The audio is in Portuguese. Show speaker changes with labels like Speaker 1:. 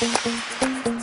Speaker 1: Música